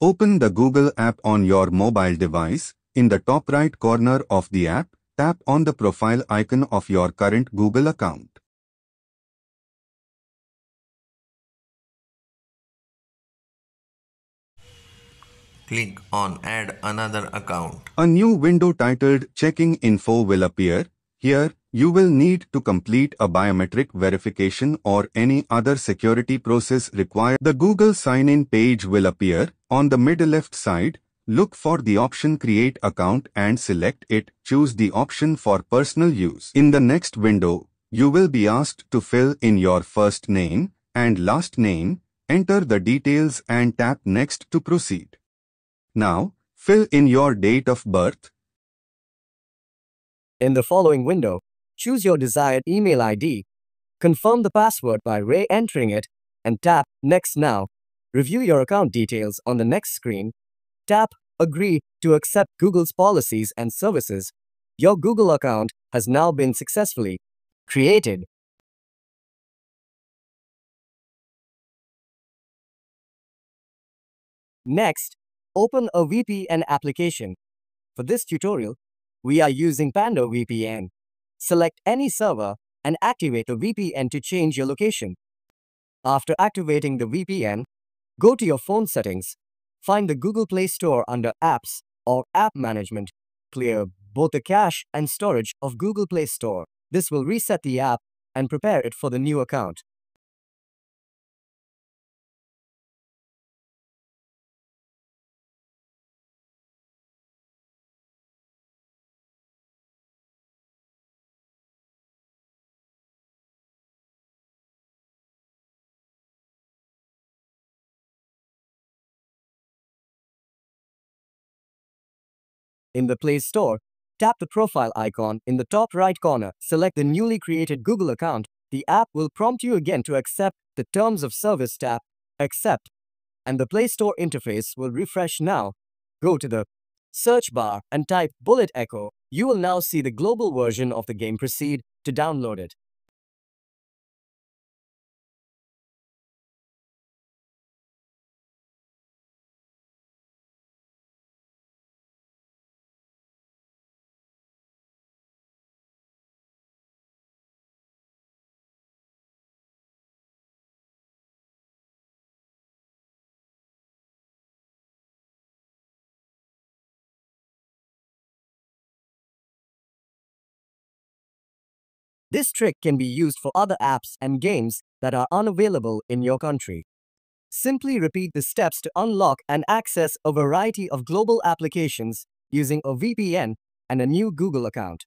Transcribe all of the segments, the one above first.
Open the Google app on your mobile device. In the top right corner of the app, tap on the profile icon of your current Google account. Click on Add another account. A new window titled Checking Info will appear. Here, you will need to complete a biometric verification or any other security process required. The Google sign-in page will appear. On the middle left side, look for the option Create Account and select it. Choose the option for personal use. In the next window, you will be asked to fill in your first name and last name, enter the details and tap Next to proceed. Now, fill in your date of birth. In the following window, choose your desired email ID, confirm the password by re-entering it, and tap Next Now. Review your account details on the next screen. Tap Agree to accept Google's policies and services. Your Google account has now been successfully created. Next, open a VPN application. For this tutorial, we are using Panda VPN. Select any server and activate the VPN to change your location. After activating the VPN, go to your phone settings. Find the Google Play Store under Apps or App Management. Clear both the cache and storage of Google Play Store. This will reset the app and prepare it for the new account. In the Play Store, tap the profile icon in the top right corner. Select the newly created Google account. The app will prompt you again to accept the Terms of Service tab, Accept, and the Play Store interface will refresh now. Go to the search bar and type Bullet Echo. You will now see the global version of the game proceed to download it. This trick can be used for other apps and games that are unavailable in your country. Simply repeat the steps to unlock and access a variety of global applications using a VPN and a new Google account.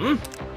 嗯。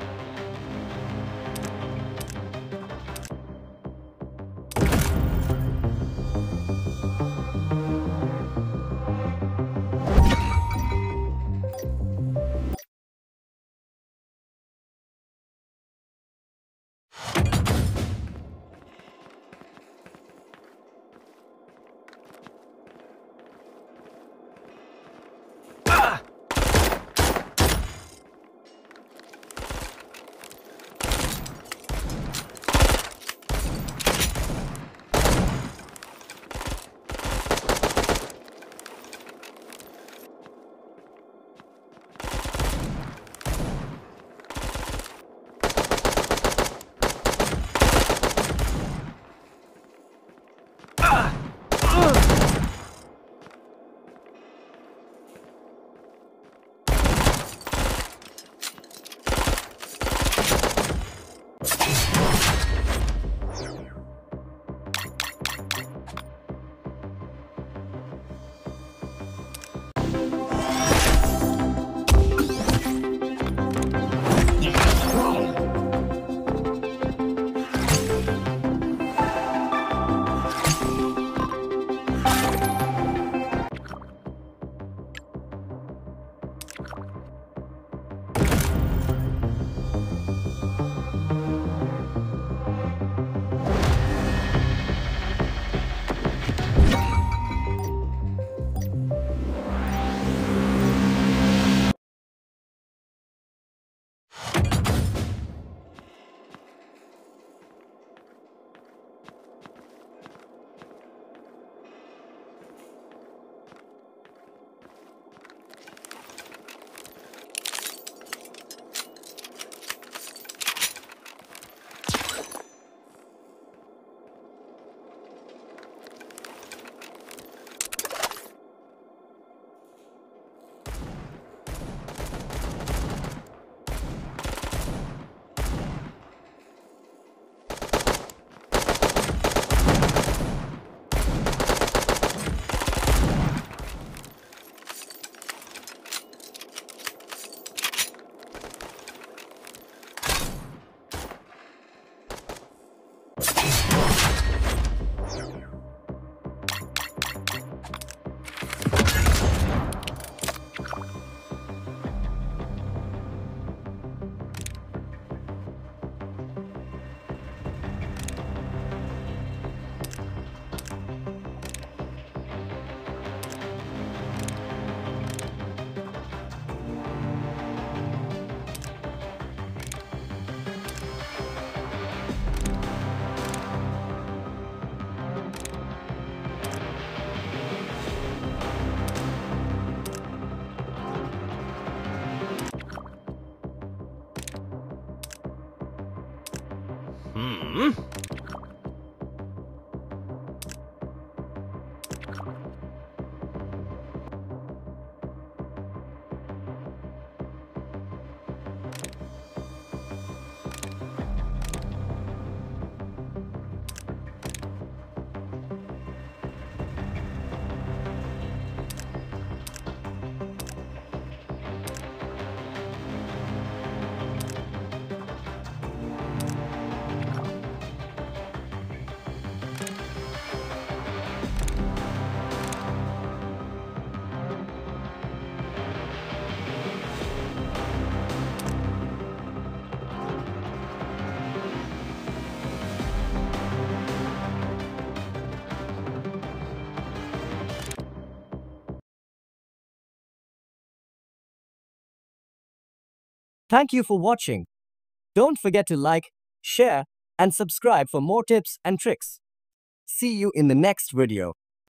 Hmm. Thank you for watching. Don't forget to like, share, and subscribe for more tips and tricks. See you in the next video.